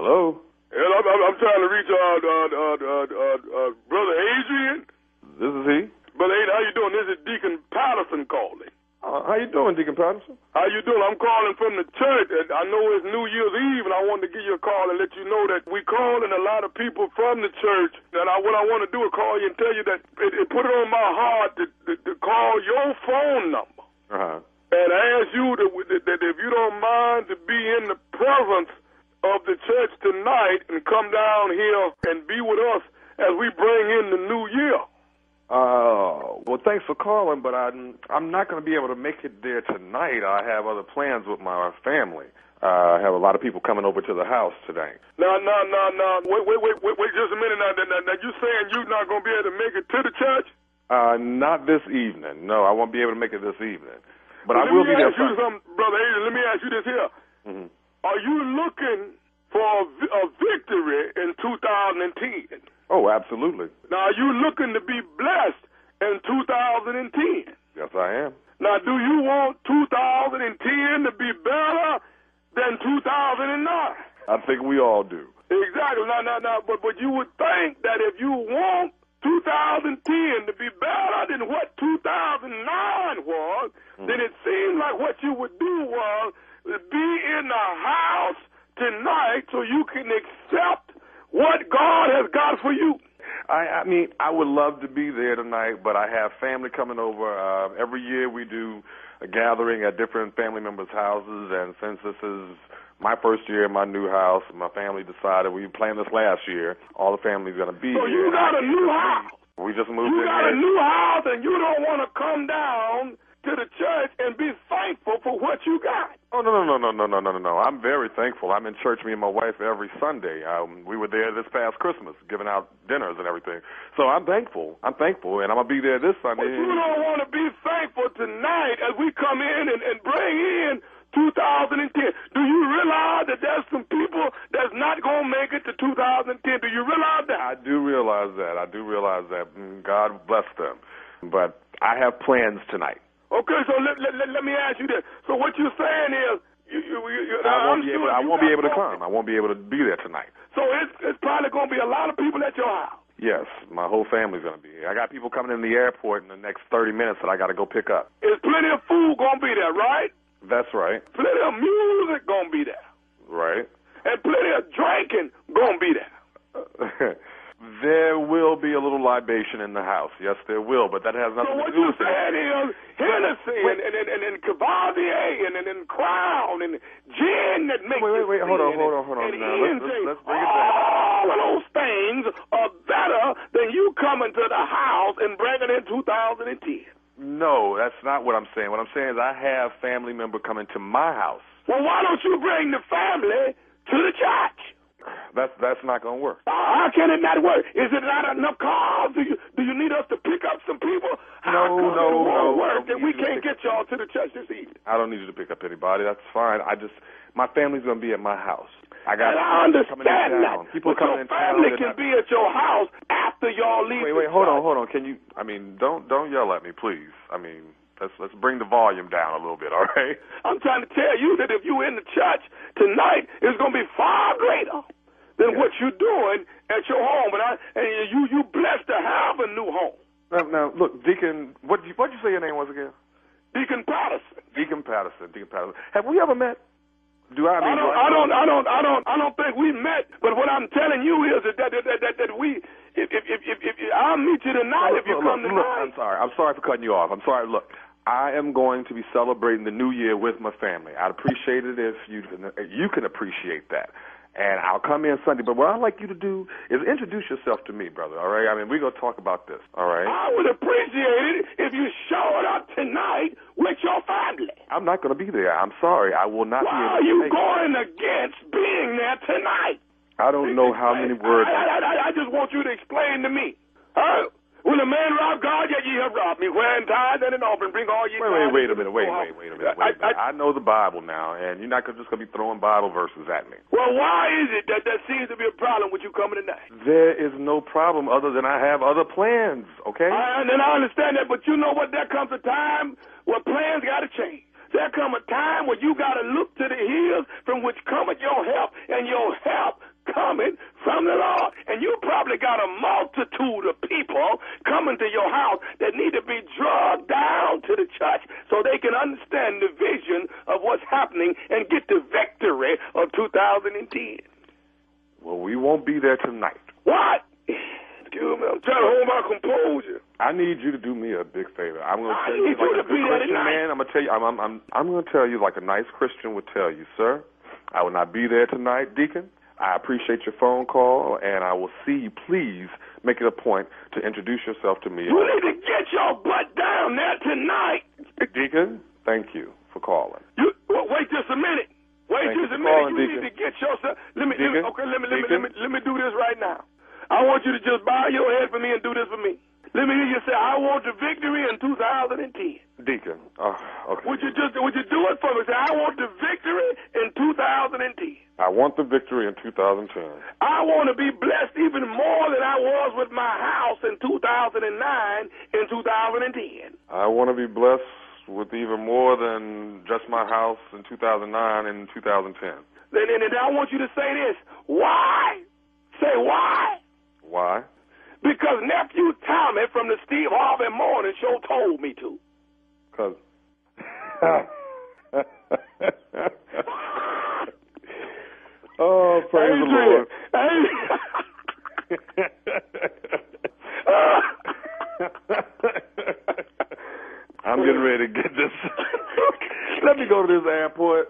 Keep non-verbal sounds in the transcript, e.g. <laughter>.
Hello? And I'm, I'm, I'm trying to reach uh, uh, uh, uh, uh, uh, Brother Adrian. This is he. Brother Adrian, how you doing? This is Deacon Patterson calling. Uh, how you doing, Deacon Patterson? How you doing? I'm calling from the church. And I know it's New Year's Eve, and I wanted to give you a call and let you know that we calling a lot of people from the church. And I, what I want to do is call you and tell you that it, it put it on my heart to, to, to call your phone number. Uh-huh. And I ask you to, that if you don't mind to be in the presence of the church tonight and come down here and be with us as we bring in the new year. Uh, well, thanks for calling, but I'm I'm not going to be able to make it there tonight. I have other plans with my family. Uh, I have a lot of people coming over to the house today. No, no, no, no. Wait, wait, wait, wait, wait just a minute. Now, now, now you saying you're not going to be able to make it to the church? Uh, not this evening. No, I won't be able to make it this evening. But well, I will be there. Let me ask you something, brother Adrian. Let me ask you this here. Mm-hmm. Are you looking for a, a victory in 2010? Oh, absolutely. Now, are you looking to be blessed in 2010? Yes, I am. Now, do you want 2010 to be better than 2009? I think we all do. Exactly. Now, now, now, but, but you would think that if you want 2010 to be better than what 2009 was, mm. then it seems like what you would do was be in the house tonight so you can accept what God has got for you. I, I mean, I would love to be there tonight, but I have family coming over. Uh, every year we do a gathering at different family members' houses, and since this is my first year in my new house, my family decided we planned this last year. All the family's going to be so here. So you got a new house. We just moved you in. You got here. a new house, and you don't want to come down to the church and be thankful for what you got. Oh no no no no no no no no no! I'm very thankful. I'm in church, me and my wife, every Sunday. Um, we were there this past Christmas, giving out dinners and everything. So I'm thankful. I'm thankful, and I'm gonna be there this Sunday. But you don't want to be thankful tonight as we come in and, and bring in 2010. Do you realize that there's some people that's not gonna make it to 2010? Do you realize that? I do realize that. I do realize that. Mm, God bless them. But I have plans tonight. Okay, so let, let, let, me ask you this. So what you're saying is, you, you, you, I won't I'm be able. I won't be able to come. I won't be able to be there tonight. So it's it's probably gonna be a lot of people at your house. Yes, my whole family's gonna be here. I got people coming in the airport in the next 30 minutes that I got to go pick up. There's plenty of food gonna be there, right? That's right. Plenty of music gonna be there, Right. and plenty of drinking gonna be there. <laughs> there will be a little libation in the house. Yes, there will, but that has nothing what to do with it. saying is Hennessy and and and, and, and Cavalier and, and and Crown and gin that makes Wait, wait, wait, hold on, hold on, hold on. And, Now, let's- let's- let's bring it back. all of those things are better than you coming to the house and bringing in 2010. No, that's not what I'm saying. What I'm saying is I have family member coming to my house. Well, why don't you bring the family to the church? That's that's not going to work. Uh, how can it not work? Is it not enough cars? Do you do you need us to pick up some people? How No, come no, it won't no, work that we can't get y'all to the church this evening? I don't need you to pick up anybody. That's fine. I just my family's going to be at my house. I got And I people coming in understand that. People but coming in town. family can be at your house after y'all leave. Wait, wait, hold on, hold on. Can you? I mean, don't don't yell at me, please. I mean, let's let's bring the volume down a little bit, <laughs> all right? I'm trying to tell you that if you're in the church tonight, it's going to be far greater than Yeah. what you're doing at your home. And I and you you blessed to have a new home. Now, now look, Deacon. What you what you say your name was again? Deacon Patterson. Deacon Patterson. Deacon Patterson. Have we ever met? Do I? I mean, don't, do I don't, I don't, I don't, I don't think we met. But what I'm telling you is that that that, that, that we, if if, if if if I'll meet you tonight if you look, come look, look, tonight. I'm sorry. I'm sorry for cutting you off. I'm sorry. Look, I am going to be celebrating the new year with my family. I'd appreciate it if you you can appreciate that. And I'll come in Sunday. But what I'd like you to do is introduce yourself to me, brother. All right? I mean, we're gonna talk about this. All right? I would appreciate it if you showed up tonight with your family. I'm not gonna be there. I'm sorry. I will not Why be are you it. going against being there tonight? I don't know how many words. I, I, I, just want you to explain to me. Huh? When a man rob God, yet ye have robbed me. Where in tithe and an offering, bring all ye Wait, wait, wait a minute. Wait, wait, wait a minute. Wait a minute. I, I, I know the Bible now, and you're not just gonna be throwing Bible verses at me. well, why is it that there seems to be a problem with you coming tonight? There is no problem other than I have other plans. Okay? I, and I understand that, but you know what? There comes a time where plans got to change. There come a time when you got to look to the hills from which cometh your help, and your help coming from the Lord. And you probably got a multitude of people coming to your house that need to be drawn down to the church so they can understand the vision of what's happening and get the victory of 2010. Well, we won't be there tonight. What? Excuse me, I'm trying to hold my composure. I need you to do me a big favor. I'm going to tell you like a there Christian man. I'm going to tell you. I'm I'm I'm, I'm going to tell you like a nice Christian would tell you, sir. I will not be there tonight, Deacon. I appreciate your phone call, and I will see you. Please make it a point to introduce yourself to me. You need to get your butt down there tonight. Deacon, thank you for calling. You well, wait just a minute. Wait Thank just a minute. calling, you Deacon. need to get yourself. Let me, let me okay. Let me let me, let me let me do this right now. I want you to just bow your head for me and do this for me. Let me hear you say, "I want the victory in 2010." Deacon, oh, okay. Would you just would you do it for me? Say, "I want the victory in 2010." I want the victory in 2010. I want to be blessed even more than I was with my house in 2009 in 2010. I want to be blessed with even more than just my house in 2009 and 2010. Then, then, then I want you to say this. Why? Say why? Why? Because nephew Tommy from the Steve Harvey Morning Show told me to. Because. <laughs> oh, praise the Lord. <laughs> I'm getting ready to get this. <laughs> Let me go to this airport.